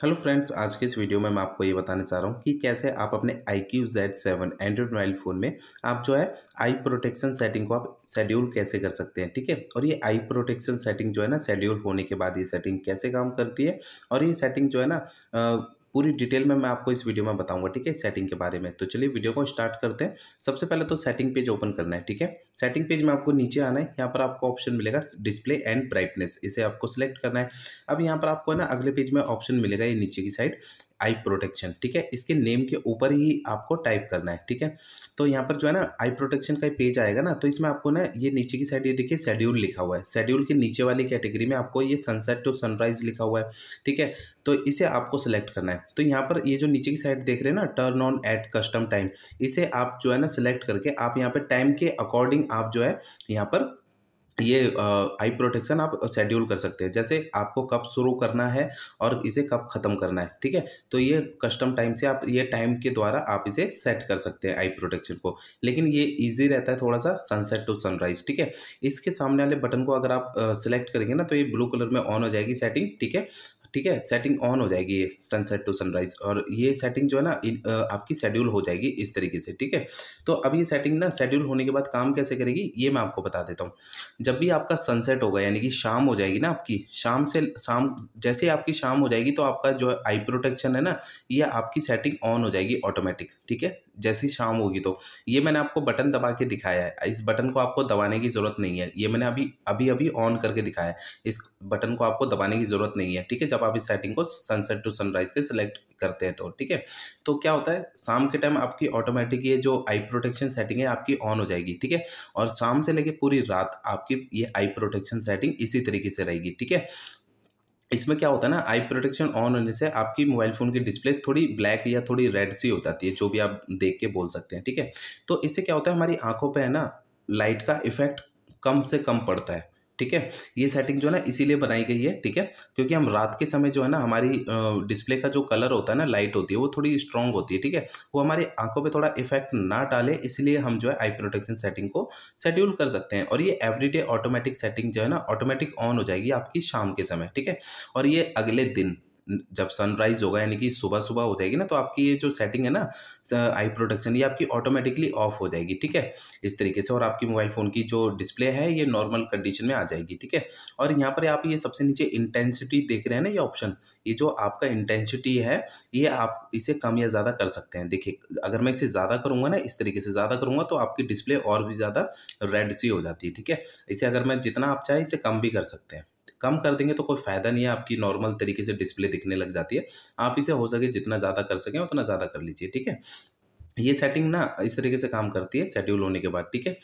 Hello friends, आज के इस वीडियो में मैं आपको ये बताने चाह रहा हूँ कि कैसे आप अपने iQOO Z seven android mobile phone में आप जो है आई प्रोटेक्शन सेटिंग को आप शेड्यूल कैसे कर सकते हैं, ठीक है? और ये आई प्रोटेक्शन सेटिंग जो है ना शेड्यूल होने के बाद ये सेटिंग कैसे काम करती है? और ये सेटिंग जो है ना पूरी डिटेल में मैं आपको इस वीडियो में बताऊँगा, ठीक है सेटिंग के बारे में। तो चलिए वीडियो को स्टार्ट करते हैं। सबसे पहले तो सेटिंग पेज ओपन करना है, ठीक है? सेटिंग पेज में आपको नीचे आना है, यहाँ पर आपको ऑप्शन मिलेगा डिस्प्ले एंड ब्राइटनेस इसे आपको सिलेक्ट करना है। अब यहाँ पर आपको है ना, अगले पेज में ऑप्शन मिलेगा, ये नीचे की साइड आई प्रोटेक्शन, ठीक है? इसके नेम के ऊपर ही आपको टाइप करना है, ठीक है? तो यहाँ पर जो है ना, आई प्रोटेक्शन का पेज आएगा ना तो इसमें आपको ना ये नीचे की साइड ये देखिए, शेड्यूल लिखा हुआ है। शेड्यूल के नीचे वाली कैटेगरी में आपको ये सनसेट टू सनराइज लिखा हुआ है, ठीक है? तो इसे आपको सिलेक्ट करना है। तो यहाँ पर ये जो नीचे की साइड देख रहे हैं ना, turn on at custom time, इसे आप जो है ना सिलेक्ट करके आप यहाँ पर टाइम के अकॉर्डिंग आप जो है यहाँ पर ये आई प्रोटेक्शन आप शेड्यूल कर सकते हैं। जैसे आपको कब शुरू करना है और इसे कब ख़त्म करना है, ठीक है? तो ये कस्टम टाइम से आप, ये टाइम के द्वारा आप इसे सेट कर सकते हैं आई प्रोटेक्शन को। लेकिन ये इजी रहता है थोड़ा सा सनसेट टू सनराइज ठीक है? इसके सामने वाले बटन को अगर आप सिलेक्ट करेंगे ना तो ये ब्लू कलर में ऑन हो जाएगी सेटिंग ठीक है? ठीक है सेटिंग ऑन हो जाएगी ये सनसेट टू सनराइज और ये सेटिंग जो है ना आपकी शेड्यूल हो जाएगी इस तरीके से, ठीक है? तो अब ये सेटिंग ना शेड्यूल होने के बाद काम कैसे करेगी, ये मैं आपको बता देता हूँ। जब भी आपका सनसेट होगा, यानी कि शाम हो जाएगी ना आपकी, शाम से, शाम, जैसे आपकी शाम हो जाएगी तो आपका जो आई प्रोटेक्शन है ना, ये आपकी सेटिंग ऑन हो जाएगी ऑटोमेटिक ठीक है? जैसी शाम होगी तो। ये मैंने आपको बटन दबा के दिखाया है, इस बटन को आपको दबाने की ज़रूरत नहीं है, ये मैंने अभी अभी अभी ऑन करके दिखाया है, इस बटन को आपको दबाने की ज़रूरत नहीं है, ठीक है? जब आप इस सेटिंग को सनसेट टू सनराइज पे सिलेक्ट करते हैं तो ठीक है? तो क्या होता है? शाम के टाइम आपकी ऑटोमेटिक ये जो आई प्रोटेक्शन सेटिंग है, आपकी ऑन हो जाएगी, ठीक है? और शाम से लेके पूरी रात आपकी ये आई प्रोटेक्शन सेटिंग इसी तरीके से रहेगी, ठीक है? इसमें क्या होता है ना आई प्रोटेक्शन ऑन होने से आपकी मोबाइल फ़ोन की डिस्प्ले थोड़ी ब्लैक या थोड़ी रेड सी हो जाती है, जो भी आप देख के बोल सकते हैं, ठीक है? तो इससे क्या होता है, हमारी आँखों पे है ना लाइट का इफ़ेक्ट कम से कम पड़ता है। ठीक है? ये सेटिंग जो है ना इसीलिए बनाई गई है, ठीक है? क्योंकि हम रात के समय जो है ना हमारी डिस्प्ले का जो कलर होता है ना लाइट होती है, वो थोड़ी स्ट्रांग होती है, ठीक है? वो हमारी आँखों पे थोड़ा इफ़ेक्ट ना डाले, इसलिए हम जो है आई प्रोटेक्शन सेटिंग को शेड्यूल कर सकते हैं। और ये एवरीडे ऑटोमेटिक सेटिंग जो है ना ऑटोमेटिक ऑन हो जाएगी आपकी शाम के समय, ठीक है? और ये अगले दिन जब सनराइज होगा, यानी कि सुबह सुबह हो जाएगी ना तो आपकी ये जो सेटिंग है ना आई प्रोटेक्शन ये आपकी ऑटोमेटिकली ऑफ़ हो जाएगी, ठीक है? इस तरीके से और आपकी मोबाइल फ़ोन की जो डिस्प्ले है, ये नॉर्मल कंडीशन में आ जाएगी, ठीक है? और यहाँ पर आप ये सबसे नीचे इंटेंसिटी देख रहे हैं ना, ये ऑप्शन ये जो आपका इंटेंसिटी है, ये आप इसे कम या ज़्यादा कर सकते हैं। देखिए, अगर मैं इसे ज़्यादा करूँगा ना, इस तरीके से ज़्यादा करूँगा तो आपकी डिस्प्ले और भी ज़्यादा रेड सी हो जाती है, ठीक है? इसे अगर मैं जितना आप चाहें, इसे कम भी कर सकते हैं। कम कर देंगे तो कोई फ़ायदा नहीं है, आपकी नॉर्मल तरीके से डिस्प्ले दिखने लग जाती है। आप इसे हो सके जितना ज़्यादा कर सकें, उतना ज़्यादा कर लीजिए, ठीक है? ये सेटिंग ना इस तरीके से काम करती है शेड्यूल होने के बाद, ठीक है?